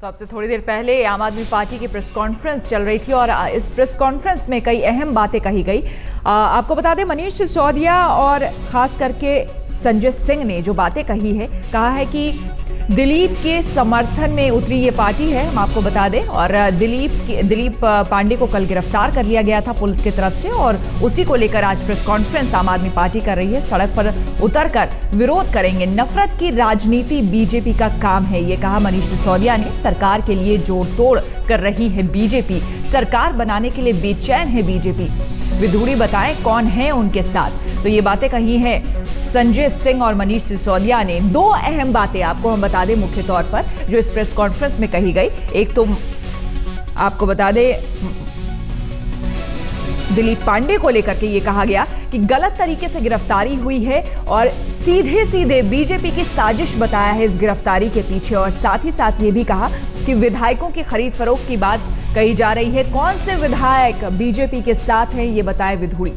तो आपसे थोड़ी देर पहले आम आदमी पार्टी की प्रेस कॉन्फ्रेंस चल रही थी और इस प्रेस कॉन्फ्रेंस में कई अहम बातें कही गई। आपको बता दें, मनीष सिसोदिया और खास करके संजय सिंह ने जो बातें कही है, कहा है कि दिलीप के समर्थन में उतरी ये पार्टी है, हम आपको बता दें, और दिलीप दिलीप पांडे को कल गिरफ़्तार कर लिया गया था पुलिस की तरफ़ से, और उसी को लेकर आज प्रेस कॉन्फ्रेंस आम आदमी पार्टी कर रही है, सड़क पर उतरकर विरोध करेंगे। नफरत की राजनीति बीजेपी का काम है, ये कहा मनीष सिसोदिया ने। सरकार के लिए जोड़ तोड़ कर रही है बीजेपी। सरकार बनाने के लिए बेचैन है बीजेपी। विधूड़ी बताएँ कौन है उनके साथ। तो ये बातें कही हैं संजय सिंह और मनीष सिसोदिया ने। दो अहम बातें आपको हम बता दें मुख्य तौर पर, जो इस प्रेस कॉन्फ्रेंस में कही गई। एक तो आपको बता दें, दिलीप पांडे को लेकर के ये कहा गया कि गलत तरीके से गिरफ्तारी हुई है और सीधे सीधे बीजेपी की साजिश बताया है इस गिरफ्तारी के पीछे। और साथ ही साथ ये भी कहा कि विधायकों की खरीद फरोख्त की बात कही जा रही है। कौन से विधायक बीजेपी के साथ हैं ये बताएँ विधुड़ी